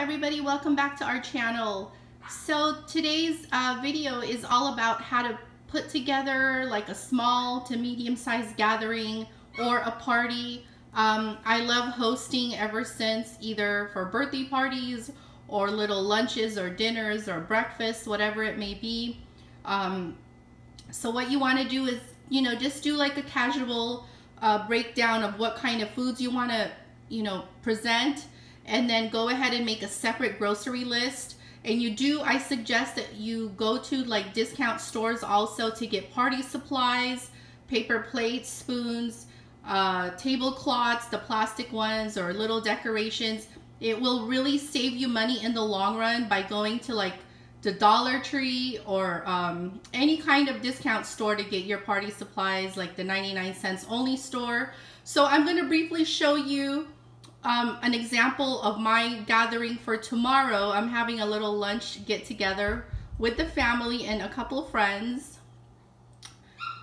everybody, welcome back to our channel. So today's uh, video is all about how to put together like a small to medium sized gathering or a party. Um, I love hosting ever since either for birthday parties or little lunches or dinners or breakfasts, whatever it may be. Um, so what you want to do is, you know, just do like a casual uh, breakdown of what kind of foods you want to, you know, present and then go ahead and make a separate grocery list. And you do, I suggest that you go to like discount stores also to get party supplies, paper plates, spoons, uh, tablecloths, the plastic ones, or little decorations. It will really save you money in the long run by going to like the Dollar Tree or um, any kind of discount store to get your party supplies, like the 99 cents only store. So I'm going to briefly show you um, an example of my gathering for tomorrow. I'm having a little lunch get together with the family and a couple friends.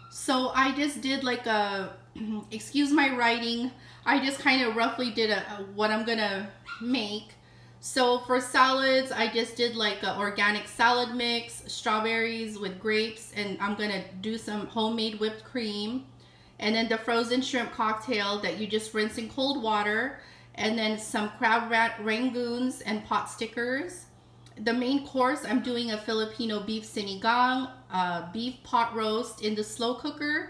So I just did like a, excuse my writing, I just kind of roughly did a, a, what I'm gonna make. So for salads, I just did like an organic salad mix, strawberries with grapes, and I'm gonna do some homemade whipped cream. And then the frozen shrimp cocktail that you just rinse in cold water and then some crab rangoons and pot stickers. The main course, I'm doing a Filipino beef sinigang, beef pot roast in the slow cooker,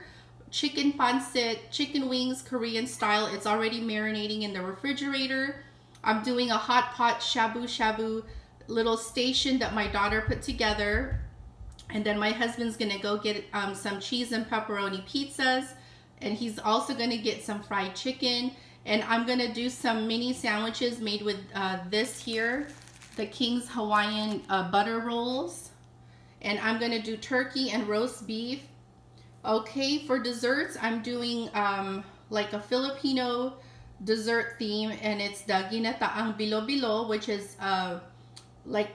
chicken pancit, chicken wings, Korean style. It's already marinating in the refrigerator. I'm doing a hot pot shabu shabu little station that my daughter put together. And then my husband's gonna go get um, some cheese and pepperoni pizzas. And he's also gonna get some fried chicken and I'm gonna do some mini sandwiches made with uh, this here, the King's Hawaiian uh, butter rolls. And I'm gonna do turkey and roast beef. Okay, for desserts, I'm doing um, like a Filipino dessert theme and it's the ginataang bilo-bilo, which is uh, like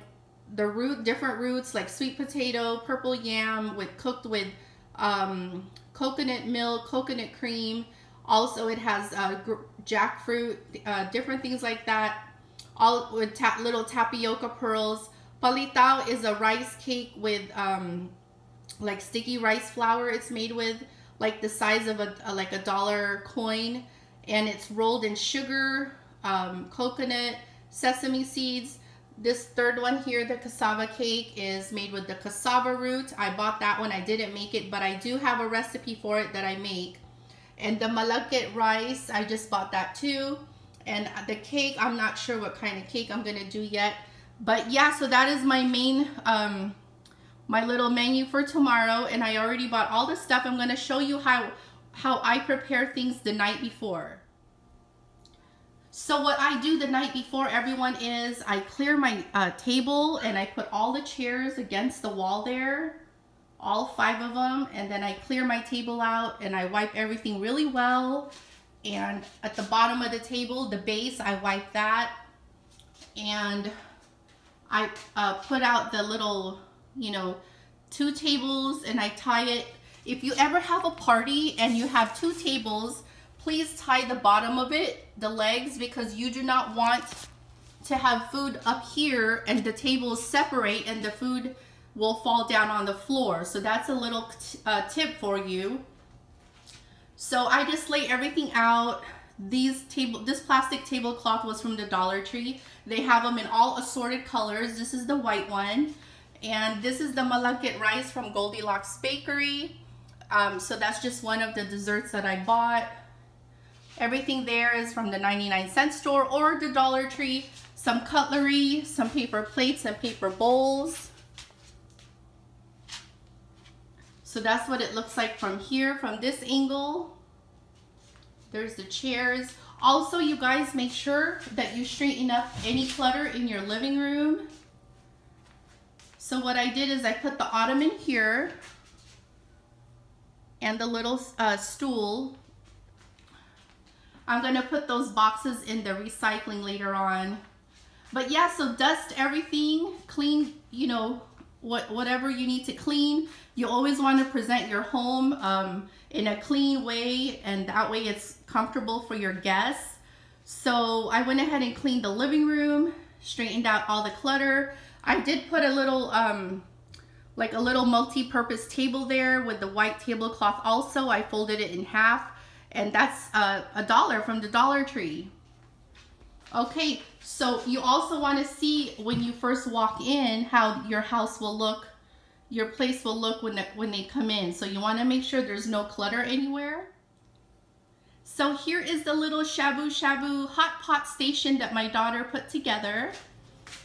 the root, different roots like sweet potato, purple yam with cooked with um, coconut milk, coconut cream, also, it has uh, jackfruit, uh, different things like that, all with ta little tapioca pearls. Palitaw is a rice cake with um, like sticky rice flour. It's made with like the size of a, a like a dollar coin, and it's rolled in sugar, um, coconut, sesame seeds. This third one here, the cassava cake, is made with the cassava root. I bought that one. I didn't make it, but I do have a recipe for it that I make. And the malagkit rice, I just bought that too. And the cake, I'm not sure what kind of cake I'm gonna do yet. But yeah, so that is my main, um, my little menu for tomorrow. And I already bought all the stuff. I'm gonna show you how, how I prepare things the night before. So what I do the night before everyone is I clear my uh, table and I put all the chairs against the wall there all five of them and then I clear my table out and I wipe everything really well. And at the bottom of the table the base I wipe that. And I uh, put out the little you know two tables and I tie it. If you ever have a party and you have two tables please tie the bottom of it the legs because you do not want to have food up here and the tables separate and the food will fall down on the floor. So that's a little uh, tip for you. So I just lay everything out. These table, this plastic tablecloth was from the Dollar Tree. They have them in all assorted colors. This is the white one. And this is the malagkit rice from Goldilocks Bakery. Um, so that's just one of the desserts that I bought. Everything there is from the 99 cent store or the Dollar Tree. Some cutlery, some paper plates and paper bowls. So that's what it looks like from here, from this angle. There's the chairs. Also, you guys make sure that you straighten up any clutter in your living room. So what I did is I put the ottoman here and the little uh, stool. I'm to put those boxes in the recycling later on. But yeah, so dust everything, clean, you know, what whatever you need to clean. You always want to present your home um, in a clean way and that way it's comfortable for your guests. So I went ahead and cleaned the living room straightened out all the clutter. I did put a little, um, like a little multi-purpose table there with the white tablecloth also. I folded it in half and that's uh, a dollar from the Dollar Tree. Okay, so you also want to see when you first walk in how your house will look, your place will look when, when they come in. So you want to make sure there's no clutter anywhere. So here is the little shabu shabu hot pot station that my daughter put together.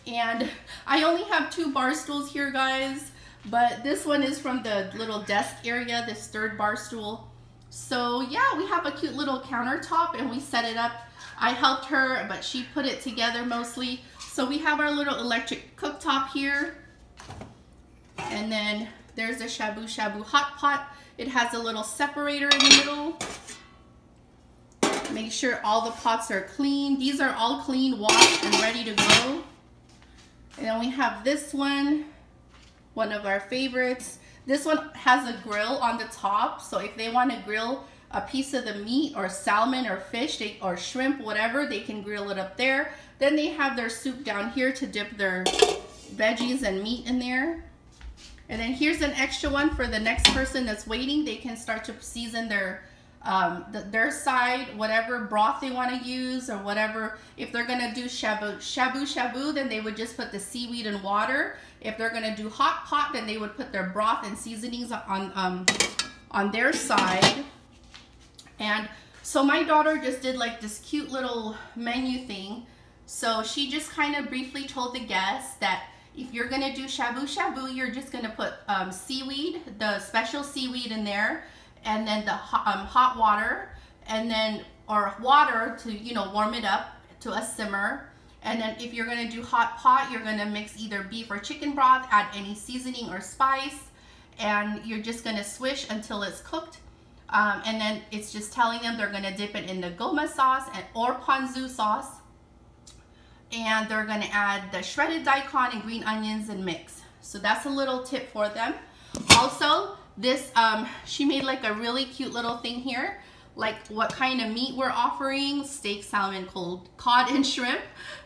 And I only have two bar stools here, guys. But this one is from the little desk area, this third bar stool. So yeah, we have a cute little countertop and we set it up. I helped her, but she put it together mostly. So we have our little electric cooktop here. And then there's a shabu shabu hot pot. It has a little separator in the middle. Make sure all the pots are clean. These are all clean, washed, and ready to go. And then we have this one, one of our favorites. This one has a grill on the top. So if they want to grill a piece of the meat or salmon or fish they, or shrimp, whatever, they can grill it up there. Then they have their soup down here to dip their veggies and meat in there. And then here's an extra one for the next person that's waiting. They can start to season their um, the, their side, whatever broth they want to use or whatever. If they're going to do shabu, shabu shabu, then they would just put the seaweed and water. If they're going to do hot pot, then they would put their broth and seasonings on, um, on their side. And so my daughter just did like this cute little menu thing. So she just kind of briefly told the guests that if you're gonna do shabu shabu, you're just gonna put um, seaweed, the special seaweed in there and then the um, hot water and then or water to you know warm it up to a simmer and then if you're to do hot pot you're to mix either beef or chicken broth add any seasoning or spice and you're just to swish until it's cooked um, and then it's just telling them they're to dip it in the goma sauce and or ponzu sauce and they're to add the shredded daikon and green onions and mix so that's a little tip for them also this, um, she made like a really cute little thing here, like what kind of meat we're offering, steak, salmon, cold cod, and shrimp.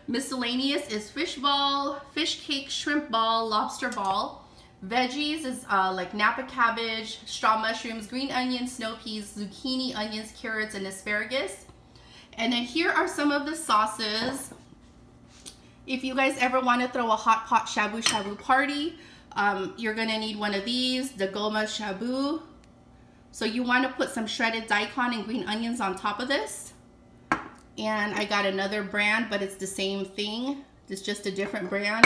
Miscellaneous is fish ball, fish cake, shrimp ball, lobster ball. Veggies is uh, like Napa cabbage, straw mushrooms, green onions, snow peas, zucchini, onions, carrots, and asparagus. And then here are some of the sauces. If you guys ever want to throw a hot pot shabu shabu party, um, you're gonna need one of these, the Goma Shabu. So you wanna put some shredded daikon and green onions on top of this. And I got another brand, but it's the same thing. It's just a different brand.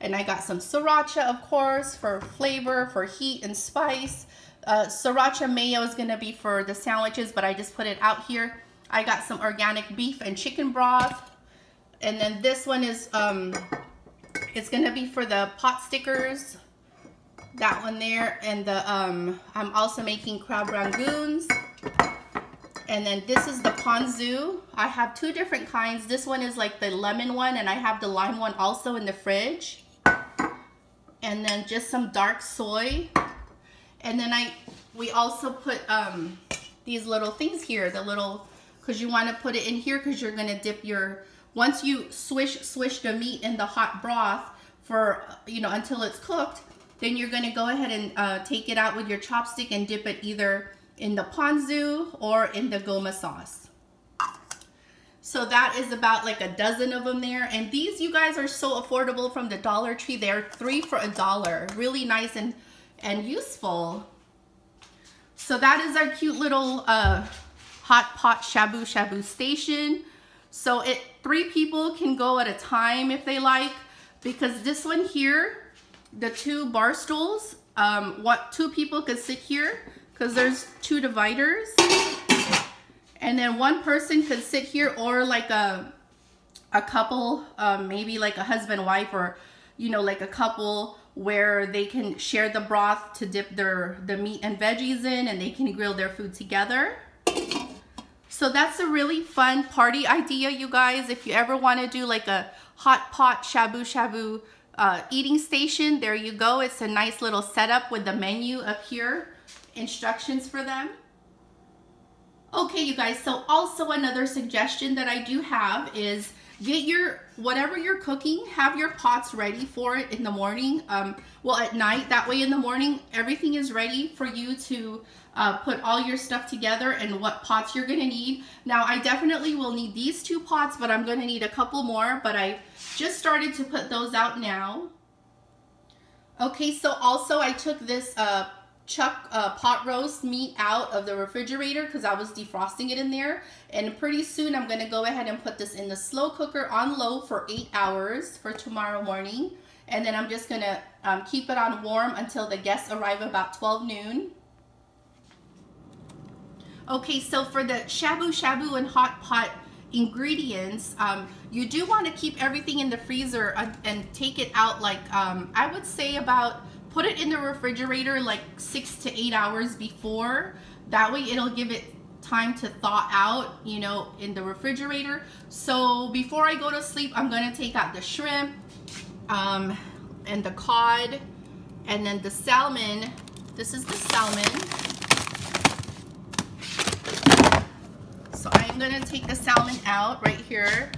And I got some sriracha, of course, for flavor, for heat and spice. Uh, sriracha mayo is gonna be for the sandwiches, but I just put it out here. I got some organic beef and chicken broth. And then this one is, um, it's gonna be for the pot stickers that one there and the um i'm also making crab rangoons and then this is the ponzu. I have two different kinds. This one is like the lemon one and i have the lime one also in the fridge. And then just some dark soy. And then i we also put um these little things here the little because you want to put it in here because you're going to dip your once you swish swish the meat in the hot broth for you know until it's cooked then you're gonna go ahead and uh, take it out with your chopstick and dip it either in the ponzu or in the goma sauce. So that is about like a dozen of them there. And these, you guys, are so affordable from the Dollar Tree. They're three for a dollar. Really nice and, and useful. So that is our cute little uh, hot pot shabu shabu station. So it three people can go at a time if they like because this one here the two bar stools, um, what two people could sit here because there's two dividers. And then one person could sit here or like a, a couple, um, maybe like a husband, wife, or, you know, like a couple where they can share the broth to dip their the meat and veggies in and they can grill their food together. So that's a really fun party idea, you guys. If you ever want to do like a hot pot shabu shabu uh, eating station. There you go. It's a nice little setup with the menu up here. Instructions for them. Okay, you guys, so also another suggestion that I do have is get your whatever you're cooking have your pots ready for it in the morning um, well at night. That way in the morning everything is ready for you to uh, put all your stuff together and what pots you're gonna need. Now I definitely will need these two pots but I'm gonna need a couple more but I just started to put those out now. Okay so also I took this uh, chuck uh, pot roast meat out of the refrigerator because I was defrosting it in there. And pretty soon I'm going to go ahead and put this in the slow cooker on low for 8 hours for tomorrow morning. And then I'm just going to um, keep it on warm until the guests arrive about 12 noon. Okay, so for the shabu shabu and hot pot ingredients, um, you do want to keep everything in the freezer and, uh, and take it out like, um, I would say about put it in the refrigerator like six to eight hours before. That way it'll give it time to thaw out, you know, in the refrigerator. So before I go to sleep, I'm gonna take out the shrimp um, and the cod and then the salmon. This is the salmon. So I'm gonna take the salmon out right here.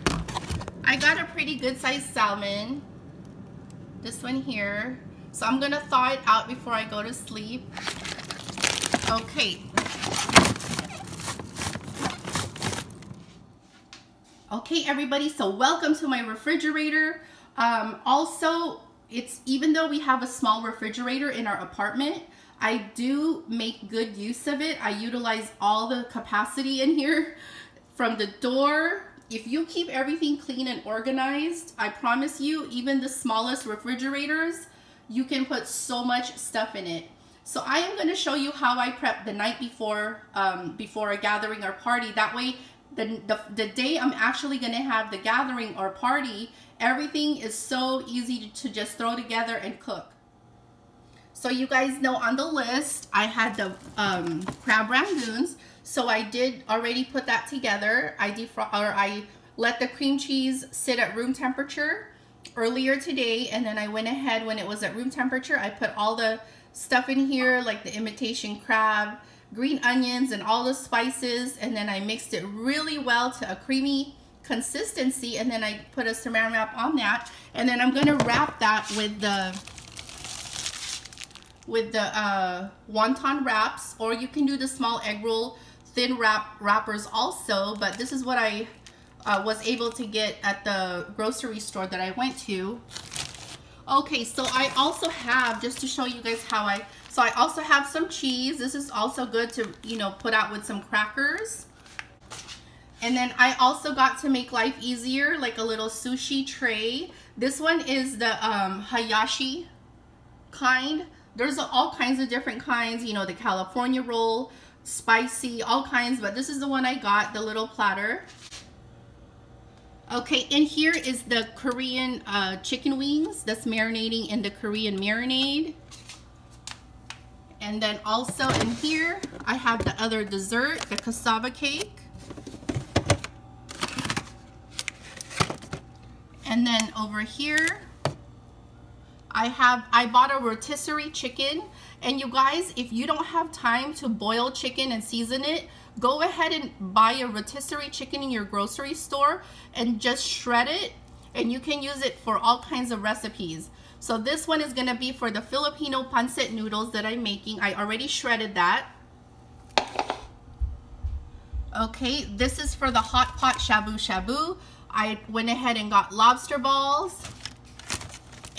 I got a pretty good sized salmon. This one here. So I'm gonna thaw it out before I go to sleep. Okay. Okay, everybody, so welcome to my refrigerator. Um, also, it's even though we have a small refrigerator in our apartment, I do make good use of it. I utilize all the capacity in here from the door. If you keep everything clean and organized, I promise you, even the smallest refrigerators you can put so much stuff in it. So I am going to show you how I prep the night before um, before a gathering or party. That way, the, the, the day I'm actually going to have the gathering or party, everything is so easy to just throw together and cook. So you guys know on the list, I had the um, crab rangoons. So I did already put that together. I defrost or I let the cream cheese sit at room temperature earlier today and then I went ahead when it was at room temperature I put all the stuff in here like the imitation crab green onions and all the spices and then I mixed it really well to a creamy consistency and then I put a saran wrap on that and then I'm gonna wrap that with the with the uh, wonton wraps or you can do the small egg roll thin wrap wrappers also but this is what I uh, was able to get at the grocery store that I went to. Okay, so I also have, just to show you guys how I, so I also have some cheese. This is also good to, you know, put out with some crackers. And then I also got to make life easier, like a little sushi tray. This one is the um, Hayashi kind. There's all kinds of different kinds, you know, the California roll, spicy, all kinds, but this is the one I got, the little platter. Okay, and here is the Korean uh, chicken wings that's marinating in the Korean marinade. And then also in here, I have the other dessert, the cassava cake. And then over here, I have, I bought a rotisserie chicken. And you guys, if you don't have time to boil chicken and season it, go ahead and buy a rotisserie chicken in your grocery store and just shred it and you can use it for all kinds of recipes. So this one is gonna be for the Filipino pancit noodles that I'm making. I already shredded that. Okay, this is for the hot pot shabu shabu. I went ahead and got lobster balls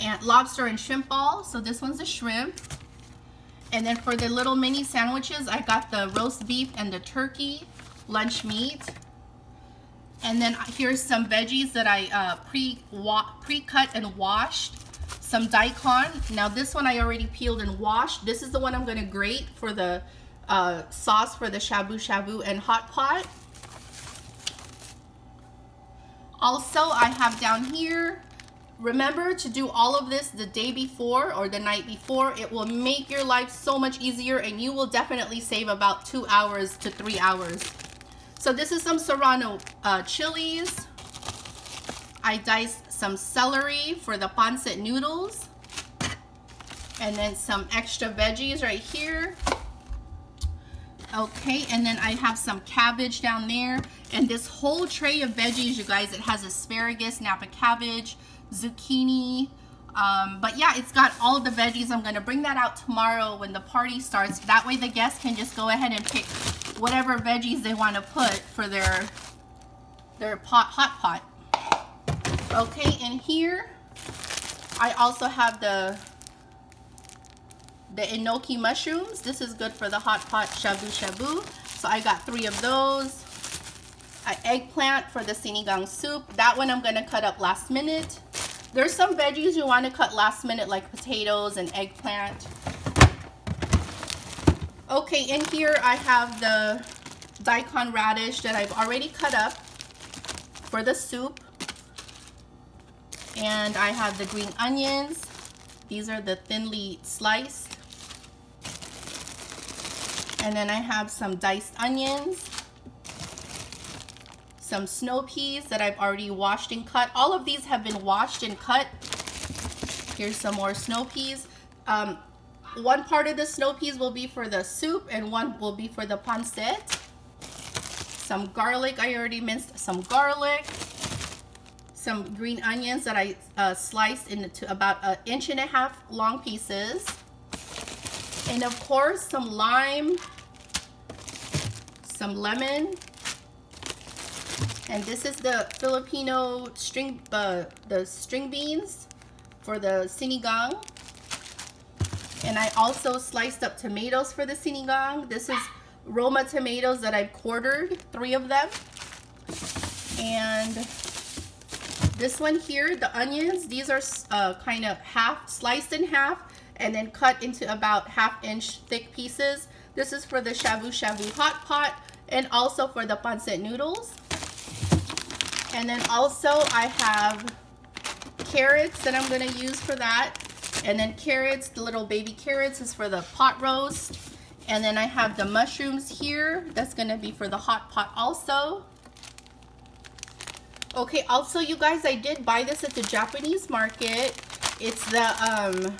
and lobster and shrimp balls. So this one's a shrimp. And then for the little mini sandwiches, I got the roast beef and the turkey lunch meat. And then here's some veggies that I uh, pre-cut pre and washed. Some daikon. Now this one I already peeled and washed. This is the one I'm going to grate for the uh, sauce for the shabu shabu and hot pot. Also, I have down here Remember to do all of this the day before or the night before. It will make your life so much easier and you will definitely save about two hours to three hours. So this is some serrano uh, chilies. I diced some celery for the pancit noodles. And then some extra veggies right here. Okay, and then I have some cabbage down there. And this whole tray of veggies, you guys, it has asparagus, Napa cabbage, zucchini. Um, but yeah, it's got all the veggies. I'm going to bring that out tomorrow when the party starts. That way the guests can just go ahead and pick whatever veggies they want to put for their, their pot, hot pot. Okay, and here I also have the the enoki mushrooms. This is good for the hot pot shabu shabu. So I got three of those. An eggplant for the sinigang soup. That one I'm to cut up last minute. There's some veggies you want to cut last minute like potatoes and eggplant. Okay, in here I have the daikon radish that I've already cut up for the soup. And I have the green onions. These are the thinly sliced. And then I have some diced onions, some snow peas that I've already washed and cut. All of these have been washed and cut. Here's some more snow peas. Um, one part of the snow peas will be for the soup and one will be for the pancit. Some garlic, I already minced some garlic. Some green onions that I uh, sliced into about an inch and a half long pieces. And of course, some lime, some lemon, and this is the Filipino string, uh, the string beans for the sinigang. And I also sliced up tomatoes for the sinigang. This is Roma tomatoes that I've quartered, three of them. And this one here, the onions, these are uh, kind of half, sliced in half and then cut into about half inch thick pieces. This is for the shabu shabu hot pot and also for the pancit noodles. And then also I have carrots that I'm going to use for that. And then carrots, the little baby carrots is for the pot roast. And then I have the mushrooms here. That's going to be for the hot pot also. Okay, also you guys, I did buy this at the Japanese market. It's the um,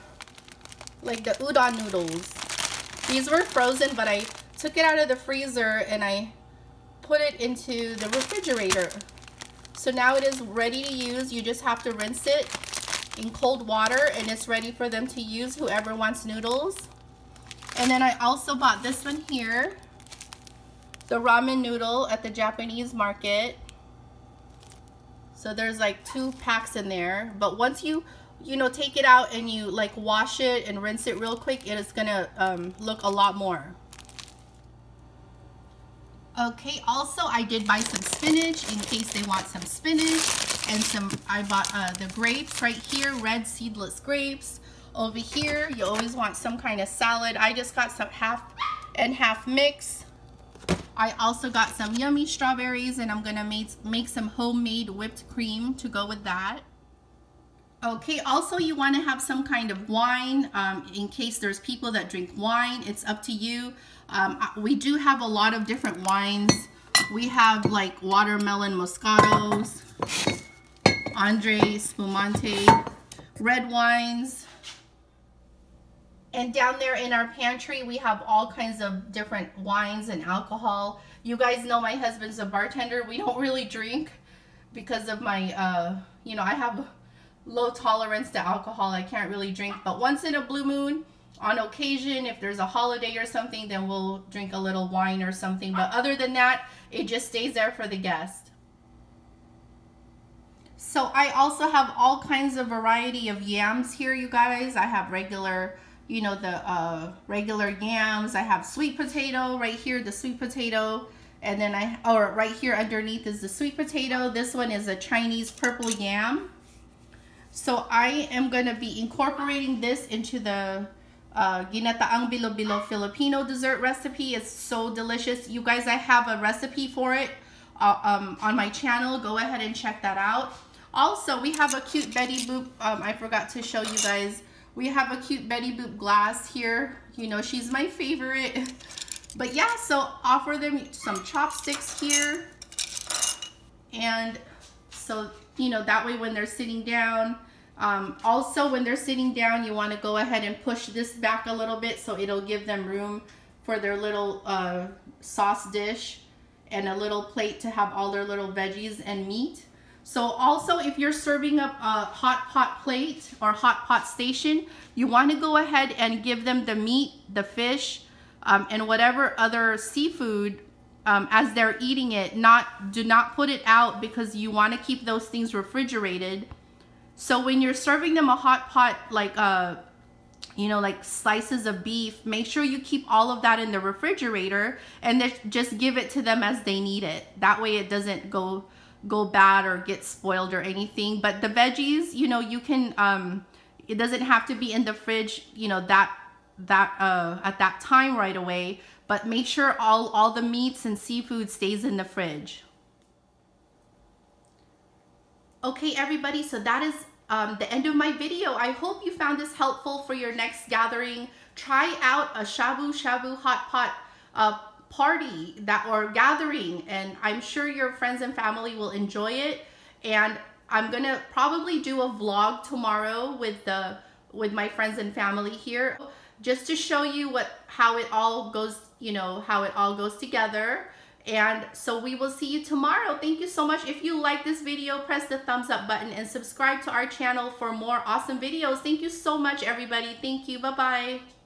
like the udon noodles. These were frozen, but I took it out of the freezer and I put it into the refrigerator. So now it is ready to use. You just have to rinse it in cold water and it's ready for them to use, whoever wants noodles. And then I also bought this one here, the ramen noodle at the Japanese market. So there's like two packs in there. But once you you know, take it out and you like wash it and rinse it real quick, it is gonna um, look a lot more. Okay, also I did buy some spinach in case they want some spinach and some, I bought uh, the grapes right here, red seedless grapes. Over here, you always want some kind of salad. I just got some half and half mix. I also got some yummy strawberries and I'm gonna make, make some homemade whipped cream to go with that. Okay, also you want to have some kind of wine um, in case there's people that drink wine. It's up to you. Um, we do have a lot of different wines. We have like watermelon moscatos, Andre Spumante, red wines. And down there in our pantry, we have all kinds of different wines and alcohol. You guys know my husband's a bartender. We don't really drink because of my, uh, you know, I have low tolerance to alcohol. I can't really drink, but once in a blue moon, on occasion, if there's a holiday or something, then we'll drink a little wine or something. But other than that, it just stays there for the guest. So I also have all kinds of variety of yams here, you guys. I have regular, you know, the uh, regular yams. I have sweet potato right here, the sweet potato. And then I, or right here underneath is the sweet potato. This one is a Chinese purple yam. So I am going to be incorporating this into the uh, ginataang bilo-bilo Filipino dessert recipe. It's so delicious. You guys, I have a recipe for it uh, um, on my channel. Go ahead and check that out. Also, we have a cute Betty Boop. Um, I forgot to show you guys. We have a cute Betty Boop glass here. You know, she's my favorite. But yeah, so offer them some chopsticks here. And so you know, that way when they're sitting down, um, also when they're sitting down, you want to go ahead and push this back a little bit so it'll give them room for their little uh, sauce dish and a little plate to have all their little veggies and meat. So also if you're serving up a hot pot plate or hot pot station, you want to go ahead and give them the meat, the fish, um, and whatever other seafood um, as they're eating it. Not Do not put it out because you want to keep those things refrigerated. So when you're serving them a hot pot, like uh, you know, like slices of beef, make sure you keep all of that in the refrigerator and then just give it to them as they need it. That way it doesn't go go bad or get spoiled or anything. But the veggies, you know, you can, um, it doesn't have to be in the fridge, you know, that, that, uh, at that time right away, but make sure all, all the meats and seafood stays in the fridge. Okay, everybody, so that is um, the end of my video. I hope you found this helpful for your next gathering. Try out a shabu shabu hot pot uh, party that or gathering and I'm sure your friends and family will enjoy it and I'm gonna probably do a vlog tomorrow with the with my friends and family here just to show you what how it all goes you know how it all goes together. And so we will see you tomorrow. Thank you so much. If you like this video press the thumbs up button and subscribe to our channel for more awesome videos. Thank you so much everybody. Thank you. Bye bye